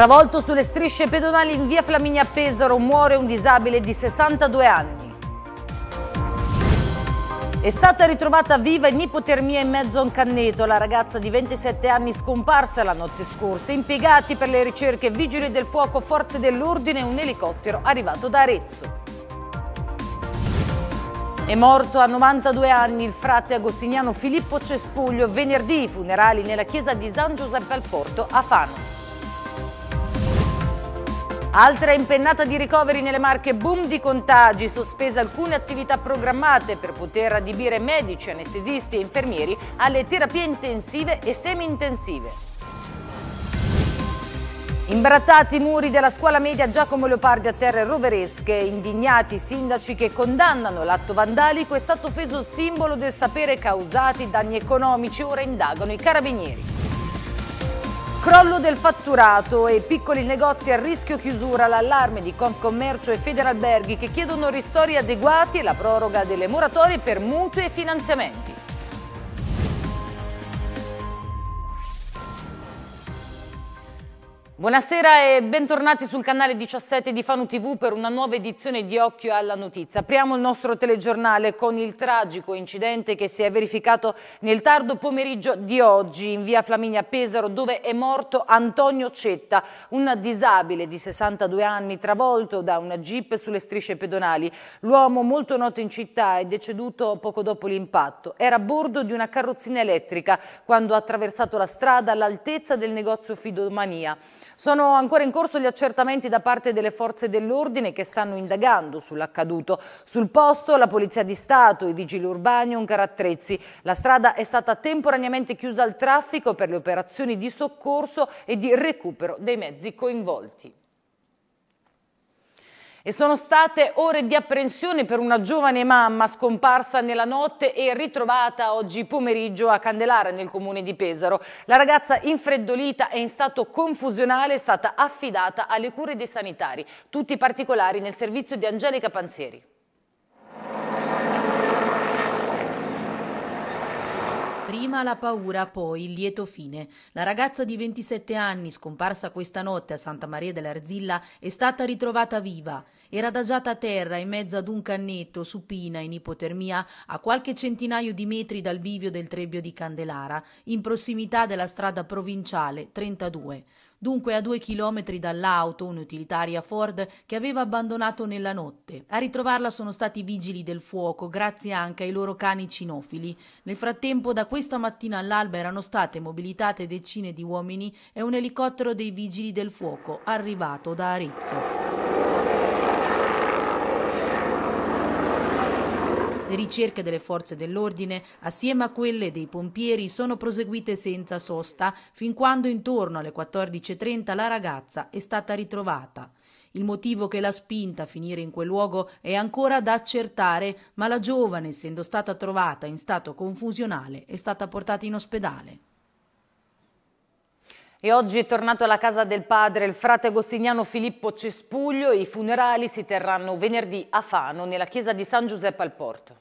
Travolto sulle strisce pedonali in via Flaminia Pesaro muore un disabile di 62 anni. È stata ritrovata viva in ipotermia in mezzo a un canneto la ragazza di 27 anni scomparsa la notte scorsa. Impiegati per le ricerche vigili del fuoco, forze dell'ordine e un elicottero arrivato da Arezzo. È morto a 92 anni il frate agostiniano Filippo Cespuglio venerdì funerali nella chiesa di San Giuseppe al Porto a Fano. Altra impennata di ricoveri nelle marche, boom di contagi, sospese alcune attività programmate per poter adibire medici, anestesisti e infermieri alle terapie intensive e semi-intensive. Imbrattati i muri della scuola media Giacomo Leopardi a Terre Roveresche, indignati sindaci che condannano l'atto vandalico, è stato offeso simbolo del sapere causati danni economici, ora indagano i carabinieri. Crollo del fatturato e piccoli negozi a rischio chiusura, l'allarme di Confcommercio e Federalberghi che chiedono ristori adeguati e la proroga delle moratorie per mutui e finanziamenti. Buonasera e bentornati sul canale 17 di Fanu TV per una nuova edizione di Occhio alla Notizia. Apriamo il nostro telegiornale con il tragico incidente che si è verificato nel tardo pomeriggio di oggi in via Flaminia Pesaro dove è morto Antonio Cetta, un disabile di 62 anni travolto da una jeep sulle strisce pedonali. L'uomo molto noto in città è deceduto poco dopo l'impatto. Era a bordo di una carrozzina elettrica quando ha attraversato la strada all'altezza del negozio Fidomania. Sono ancora in corso gli accertamenti da parte delle forze dell'ordine che stanno indagando sull'accaduto. Sul posto la Polizia di Stato, i vigili urbani e un carattrezzi. La strada è stata temporaneamente chiusa al traffico per le operazioni di soccorso e di recupero dei mezzi coinvolti. E sono state ore di apprensione per una giovane mamma scomparsa nella notte e ritrovata oggi pomeriggio a Candelara nel comune di Pesaro. La ragazza infreddolita e in stato confusionale è stata affidata alle cure dei sanitari. Tutti i particolari nel servizio di Angelica Panzieri. Prima la paura, poi il lieto fine. La ragazza di 27 anni, scomparsa questa notte a Santa Maria dell'Arzilla, è stata ritrovata viva. Era adagiata a terra in mezzo ad un cannetto, supina, in ipotermia, a qualche centinaio di metri dal bivio del Trebbio di Candelara, in prossimità della strada provinciale 32 dunque a due chilometri dall'auto, un'utilitaria Ford che aveva abbandonato nella notte. A ritrovarla sono stati i vigili del fuoco, grazie anche ai loro cani cinofili. Nel frattempo, da questa mattina all'alba erano state mobilitate decine di uomini e un elicottero dei vigili del fuoco arrivato da Arezzo. Le ricerche delle forze dell'ordine, assieme a quelle dei pompieri, sono proseguite senza sosta fin quando intorno alle 14.30 la ragazza è stata ritrovata. Il motivo che l'ha spinta a finire in quel luogo è ancora da accertare, ma la giovane, essendo stata trovata in stato confusionale, è stata portata in ospedale. E oggi è tornato alla casa del padre il frate agostiniano Filippo Cespuglio i funerali si terranno venerdì a Fano, nella chiesa di San Giuseppe al Porto.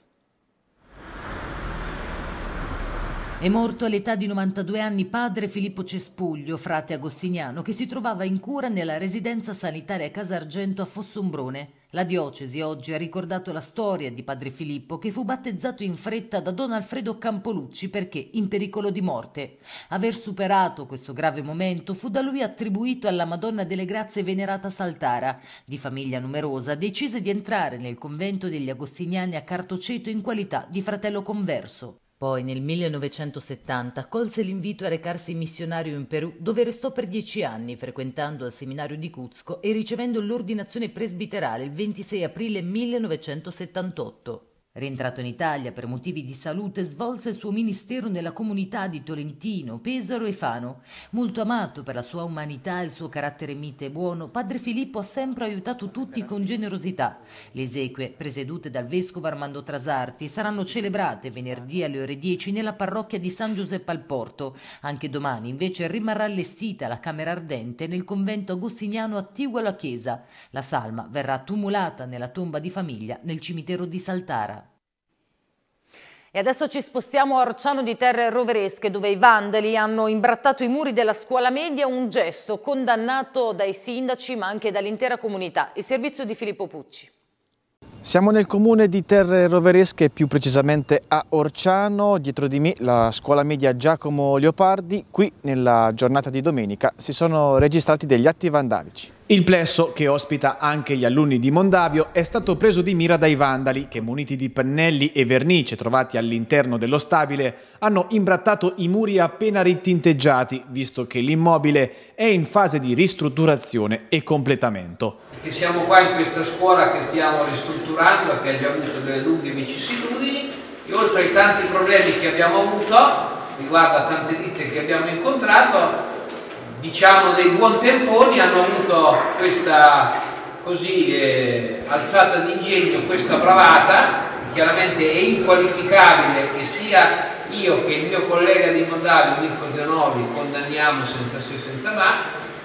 È morto all'età di 92 anni padre Filippo Cespuglio, frate agostiniano, che si trovava in cura nella residenza sanitaria Casargento a Fossombrone. La diocesi oggi ha ricordato la storia di padre Filippo che fu battezzato in fretta da don Alfredo Campolucci perché in pericolo di morte. Aver superato questo grave momento fu da lui attribuito alla Madonna delle Grazie venerata Saltara. Di famiglia numerosa decise di entrare nel convento degli Agostiniani a Cartoceto in qualità di fratello converso. Poi nel 1970 colse l'invito a recarsi missionario in Perù, dove restò per dieci anni, frequentando al seminario di Cuzco e ricevendo l'ordinazione presbiterale il 26 aprile 1978. Rientrato in Italia per motivi di salute, svolse il suo ministero nella comunità di Tolentino, Pesaro e Fano. Molto amato per la sua umanità e il suo carattere mite e buono, padre Filippo ha sempre aiutato tutti con generosità. Le esequie, presiedute dal vescovo Armando Trasarti, saranno celebrate venerdì alle ore 10 nella parrocchia di San Giuseppe al Porto. Anche domani invece rimarrà allestita la camera ardente nel convento agostiniano attiguo alla chiesa. La salma verrà tumulata nella tomba di famiglia nel cimitero di Saltara. E adesso ci spostiamo a Orciano di Terre Roveresche dove i vandali hanno imbrattato i muri della scuola media, un gesto condannato dai sindaci ma anche dall'intera comunità. Il servizio di Filippo Pucci. Siamo nel comune di Terre Roveresche, più precisamente a Orciano, dietro di me la scuola media Giacomo Leopardi. Qui nella giornata di domenica si sono registrati degli atti vandalici. Il plesso, che ospita anche gli alunni di Mondavio, è stato preso di mira dai vandali che, muniti di pennelli e vernice trovati all'interno dello stabile, hanno imbrattato i muri appena ritinteggiati, visto che l'immobile è in fase di ristrutturazione e completamento. Che siamo qua in questa scuola che stiamo ristrutturando, che ha già avuto delle lunghe vicissitudini, e oltre ai tanti problemi che abbiamo avuto, riguardo a tante ditte che abbiamo incontrato, diciamo dei buon temponi hanno avuto questa così eh, alzata di ingegno, questa bravata, chiaramente è inqualificabile e sia io che il mio collega di Mondavio, Mirko Zenovi, condanniamo senza se e senza ma,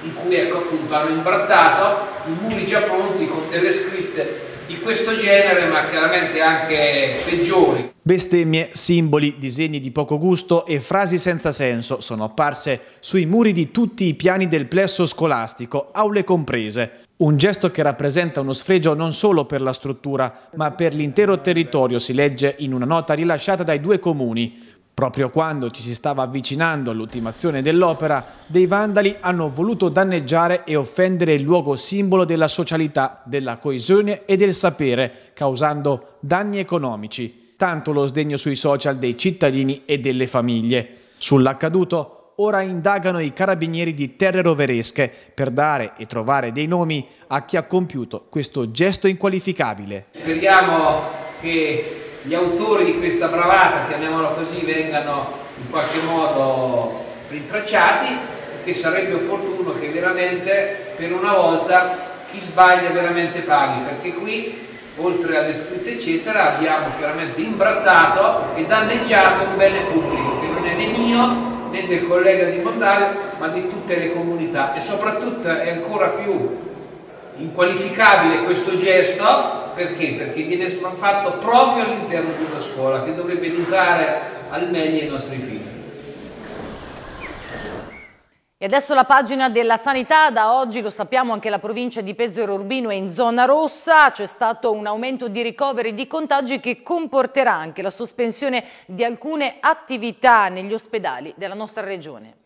in cui ecco appunto hanno imbrattato i muri già pronti con delle scritte di questo genere, ma chiaramente anche peggiori. Bestemmie, simboli, disegni di poco gusto e frasi senza senso sono apparse sui muri di tutti i piani del plesso scolastico, aule comprese. Un gesto che rappresenta uno sfregio non solo per la struttura, ma per l'intero territorio, si legge in una nota rilasciata dai due comuni. Proprio quando ci si stava avvicinando all'ultimazione dell'opera, dei vandali hanno voluto danneggiare e offendere il luogo simbolo della socialità, della coesione e del sapere, causando danni economici. Tanto lo sdegno sui social dei cittadini e delle famiglie. Sull'accaduto ora indagano i carabinieri di Terre Roveresche per dare e trovare dei nomi a chi ha compiuto questo gesto inqualificabile. Speriamo che gli autori di questa bravata, chiamiamola così, vengano in qualche modo rintracciati, che sarebbe opportuno che veramente per una volta chi sbaglia veramente paghi, perché qui oltre alle scritte eccetera abbiamo chiaramente imbrattato e danneggiato un bene pubblico che non è né mio né del collega di Mondavio ma di tutte le comunità. E soprattutto è ancora più inqualificabile questo gesto perché? Perché viene fatto proprio all'interno di una scuola che dovrebbe educare al meglio i nostri figli. E adesso la pagina della sanità, da oggi lo sappiamo anche la provincia di Pesaro Urbino è in zona rossa, c'è stato un aumento di ricoveri di contagi che comporterà anche la sospensione di alcune attività negli ospedali della nostra regione.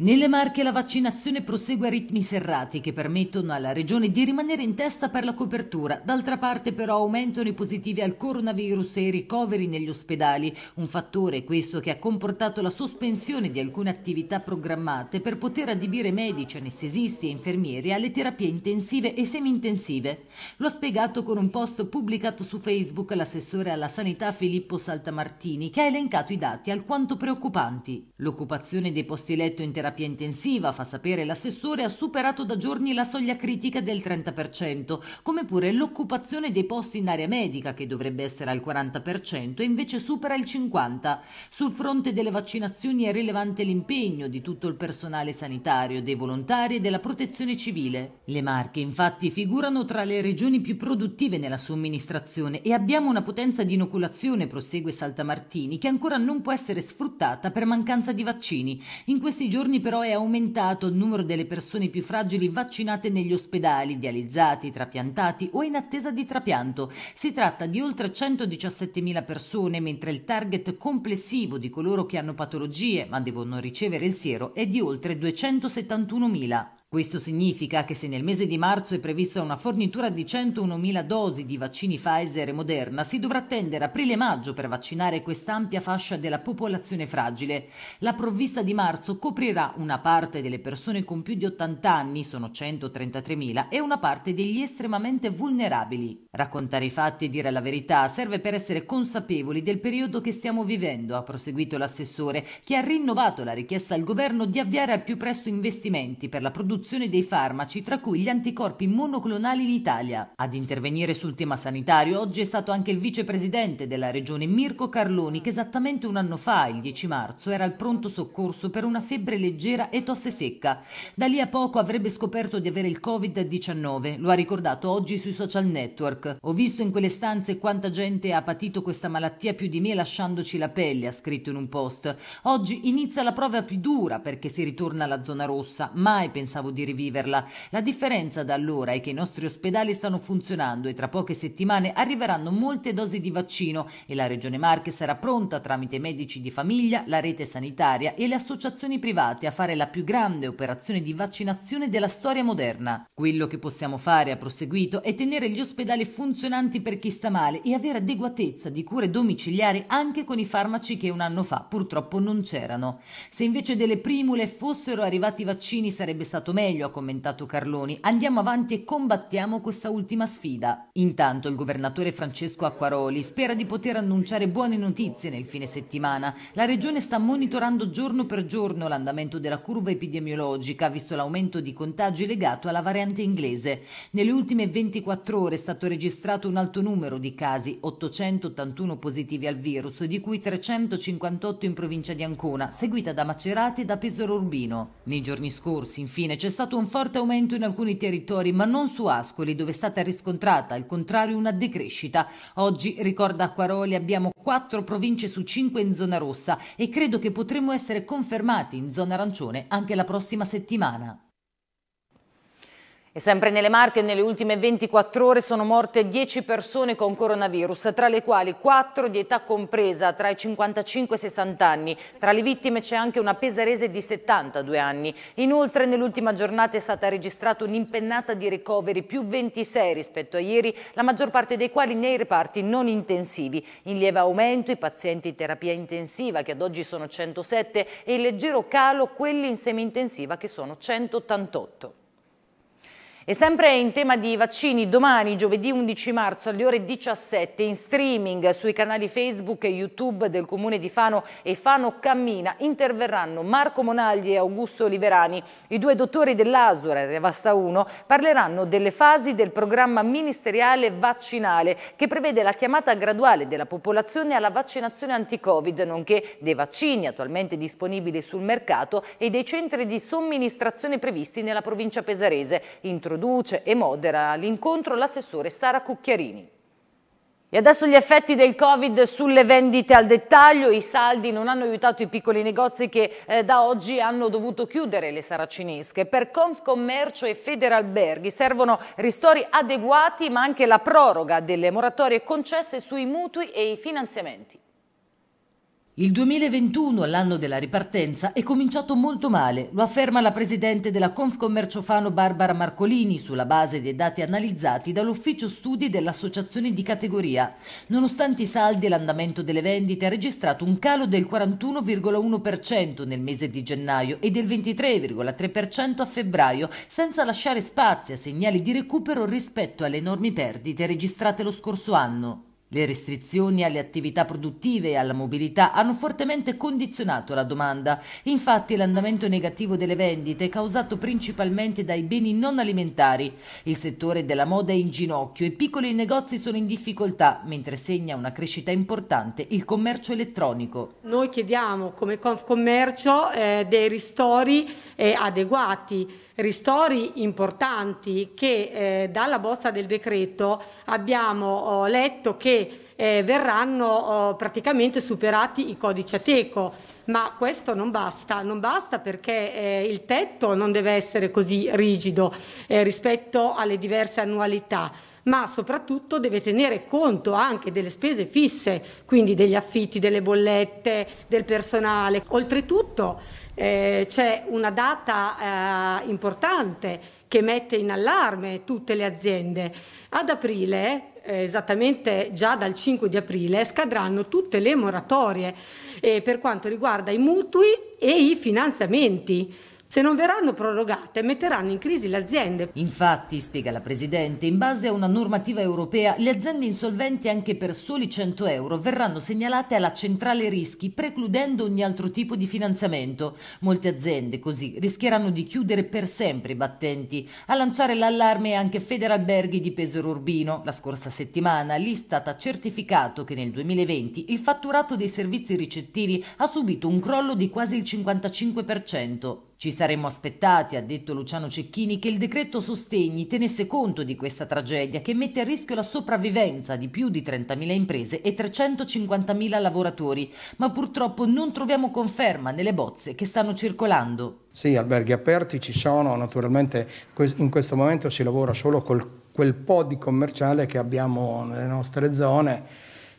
Nelle Marche la vaccinazione prosegue a ritmi serrati che permettono alla regione di rimanere in testa per la copertura. D'altra parte però aumentano i positivi al coronavirus e i ricoveri negli ospedali, un fattore questo che ha comportato la sospensione di alcune attività programmate per poter adibire medici, anestesisti e infermieri alle terapie intensive e semi-intensive. Lo ha spiegato con un post pubblicato su Facebook l'assessore alla sanità Filippo Saltamartini che ha elencato i dati alquanto preoccupanti. L'occupazione dei posti letto in terapia terapia intensiva, fa sapere l'assessore, ha superato da giorni la soglia critica del 30%, come pure l'occupazione dei posti in area medica, che dovrebbe essere al 40% e invece supera il 50%. Sul fronte delle vaccinazioni è rilevante l'impegno di tutto il personale sanitario, dei volontari e della protezione civile. Le Marche infatti figurano tra le regioni più produttive nella somministrazione e abbiamo una potenza di inoculazione, prosegue Saltamartini, che ancora non può essere sfruttata per mancanza di vaccini. In questi giorni giorni però è aumentato il numero delle persone più fragili vaccinate negli ospedali, dializzati, trapiantati o in attesa di trapianto. Si tratta di oltre 117.000 persone, mentre il target complessivo di coloro che hanno patologie ma devono ricevere il siero è di oltre 271.000. Questo significa che se nel mese di marzo è prevista una fornitura di 101.000 dosi di vaccini Pfizer e Moderna, si dovrà attendere aprile e maggio per vaccinare quest'ampia fascia della popolazione fragile. La provvista di marzo coprirà una parte delle persone con più di 80 anni, sono 133.000, e una parte degli estremamente vulnerabili. Raccontare i fatti e dire la verità serve per essere consapevoli del periodo che stiamo vivendo, ha proseguito l'assessore, che ha rinnovato la richiesta al governo di avviare al più presto investimenti per la produzione produzione dei farmaci, tra cui gli anticorpi monoclonali in Italia. Ad intervenire sul tema sanitario oggi è stato anche il vicepresidente della regione Mirko Carloni che esattamente un anno fa, il 10 marzo, era al pronto soccorso per una febbre leggera e tosse secca. Da lì a poco avrebbe scoperto di avere il Covid-19, lo ha ricordato oggi sui social network. Ho visto in quelle stanze quanta gente ha patito questa malattia più di me lasciandoci la pelle, ha scritto in un post. Oggi inizia la prova più dura perché si ritorna alla zona rossa, mai pensavo di riviverla. La differenza da allora è che i nostri ospedali stanno funzionando e tra poche settimane arriveranno molte dosi di vaccino e la Regione Marche sarà pronta tramite medici di famiglia, la rete sanitaria e le associazioni private a fare la più grande operazione di vaccinazione della storia moderna. Quello che possiamo fare, ha proseguito, è tenere gli ospedali funzionanti per chi sta male e avere adeguatezza di cure domiciliari anche con i farmaci che un anno fa purtroppo non c'erano. Se invece delle primule fossero arrivati i vaccini sarebbe stato meglio, ha commentato Carloni. Andiamo avanti e combattiamo questa ultima sfida. Intanto il governatore Francesco Acquaroli spera di poter annunciare buone notizie nel fine settimana. La regione sta monitorando giorno per giorno l'andamento della curva epidemiologica, visto l'aumento di contagi legato alla variante inglese. Nelle ultime 24 ore è stato registrato un alto numero di casi, 881 positivi al virus, di cui 358 in provincia di Ancona, seguita da Macerati e da Pesaro Urbino. Nei giorni scorsi, infine, c'è stato un forte aumento in alcuni territori, ma non su Ascoli, dove è stata riscontrata, al contrario, una decrescita. Oggi, ricorda Acquaroli, abbiamo quattro province su cinque in zona rossa e credo che potremo essere confermati in zona arancione anche la prossima settimana. E sempre nelle Marche, nelle ultime 24 ore sono morte 10 persone con coronavirus, tra le quali 4 di età compresa tra i 55 e i 60 anni. Tra le vittime c'è anche una pesarese di 72 anni. Inoltre nell'ultima giornata è stata registrata un'impennata di ricoveri più 26 rispetto a ieri, la maggior parte dei quali nei reparti non intensivi. In lieve aumento i pazienti in terapia intensiva, che ad oggi sono 107, e in leggero calo quelli in semi-intensiva, che sono 188. E sempre in tema di vaccini, domani, giovedì 11 marzo alle ore 17, in streaming sui canali Facebook e YouTube del Comune di Fano e Fano Cammina, interverranno Marco Monagli e Augusto Oliverani. I due dottori dell'Asura e Revasta 1 parleranno delle fasi del programma ministeriale vaccinale che prevede la chiamata graduale della popolazione alla vaccinazione anti-Covid, nonché dei vaccini attualmente disponibili sul mercato e dei centri di somministrazione previsti nella provincia pesarese, introdotti introduce e modera l'incontro l'assessore Sara Cucchiarini. E adesso gli effetti del Covid sulle vendite al dettaglio, i saldi non hanno aiutato i piccoli negozi che eh, da oggi hanno dovuto chiudere le saracinesche. Per Confcommercio e Federalberghi servono ristori adeguati ma anche la proroga delle moratorie concesse sui mutui e i finanziamenti. Il 2021, l'anno della ripartenza, è cominciato molto male, lo afferma la presidente della Confcommercio Fano Barbara Marcolini sulla base dei dati analizzati dall'ufficio studi dell'associazione di categoria. Nonostante i saldi e l'andamento delle vendite ha registrato un calo del 41,1% nel mese di gennaio e del 23,3% a febbraio, senza lasciare spazi a segnali di recupero rispetto alle enormi perdite registrate lo scorso anno. Le restrizioni alle attività produttive e alla mobilità hanno fortemente condizionato la domanda. Infatti l'andamento negativo delle vendite è causato principalmente dai beni non alimentari. Il settore della moda è in ginocchio e piccoli negozi sono in difficoltà, mentre segna una crescita importante il commercio elettronico. Noi chiediamo come Confcommercio eh, dei ristori eh, adeguati ristori importanti che eh, dalla bozza del decreto abbiamo oh, letto che eh, verranno oh, praticamente superati i codici Ateco, ma questo non basta, non basta perché eh, il tetto non deve essere così rigido eh, rispetto alle diverse annualità ma soprattutto deve tenere conto anche delle spese fisse, quindi degli affitti, delle bollette, del personale. Oltretutto eh, c'è una data eh, importante che mette in allarme tutte le aziende. Ad aprile, eh, esattamente già dal 5 di aprile, scadranno tutte le moratorie eh, per quanto riguarda i mutui e i finanziamenti. Se non verranno prorogate metteranno in crisi le aziende. Infatti, spiega la Presidente, in base a una normativa europea le aziende insolventi anche per soli 100 euro verranno segnalate alla centrale rischi precludendo ogni altro tipo di finanziamento. Molte aziende così rischieranno di chiudere per sempre i battenti. A lanciare l'allarme anche Federalberghi di Pesaro Urbino. La scorsa settimana l'Istat ha certificato che nel 2020 il fatturato dei servizi ricettivi ha subito un crollo di quasi il 55%. Ci saremmo aspettati, ha detto Luciano Cecchini, che il decreto sostegni tenesse conto di questa tragedia che mette a rischio la sopravvivenza di più di 30.000 imprese e 350.000 lavoratori, ma purtroppo non troviamo conferma nelle bozze che stanno circolando. Sì, alberghi aperti ci sono, naturalmente in questo momento si lavora solo con quel po' di commerciale che abbiamo nelle nostre zone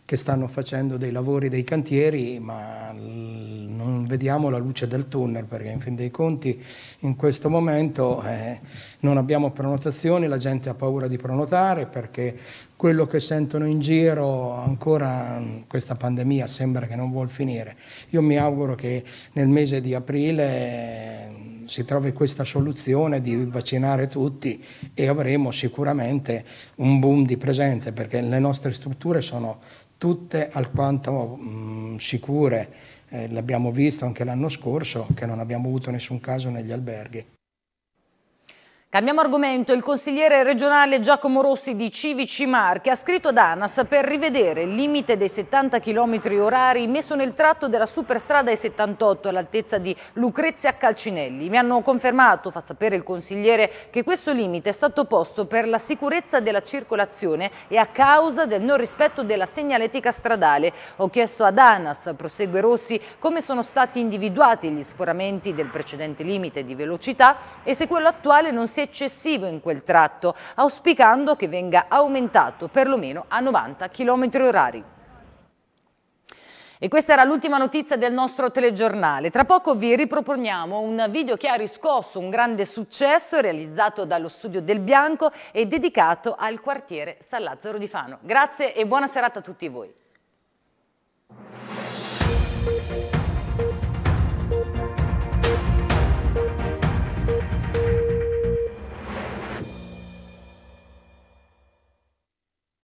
che stanno facendo dei lavori, dei cantieri, ma non vediamo la luce del tunnel perché in fin dei conti in questo momento eh, non abbiamo prenotazioni, la gente ha paura di prenotare perché quello che sentono in giro ancora questa pandemia sembra che non vuol finire. Io mi auguro che nel mese di aprile eh, si trovi questa soluzione di vaccinare tutti e avremo sicuramente un boom di presenze perché le nostre strutture sono tutte alquanto mh, sicure, eh, l'abbiamo visto anche l'anno scorso che non abbiamo avuto nessun caso negli alberghi. Cambiamo argomento. Il consigliere regionale Giacomo Rossi di Civici Marche ha scritto ad ANAS per rivedere il limite dei 70 km orari messo nel tratto della superstrada E78 all'altezza di Lucrezia Calcinelli. Mi hanno confermato, fa sapere il consigliere, che questo limite è stato posto per la sicurezza della circolazione e a causa del non rispetto della segnaletica stradale. Ho chiesto ad ANAS, prosegue Rossi, come sono stati individuati gli sforamenti del precedente limite di velocità e se quello attuale non si sia eccessivo in quel tratto, auspicando che venga aumentato perlomeno a 90 km orari. E questa era l'ultima notizia del nostro telegiornale. Tra poco vi riproponiamo un video che ha riscosso un grande successo realizzato dallo studio del Bianco e dedicato al quartiere San Lazzaro di Fano. Grazie e buona serata a tutti voi.